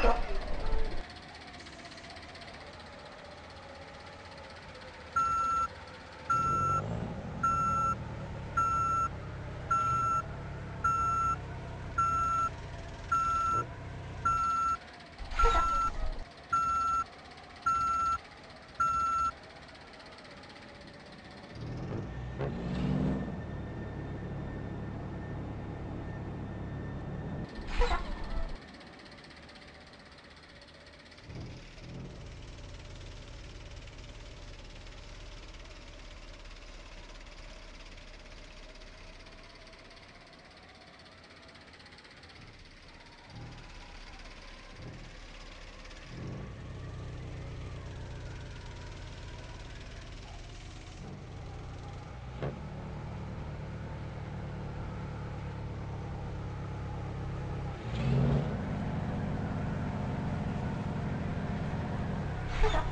ちょん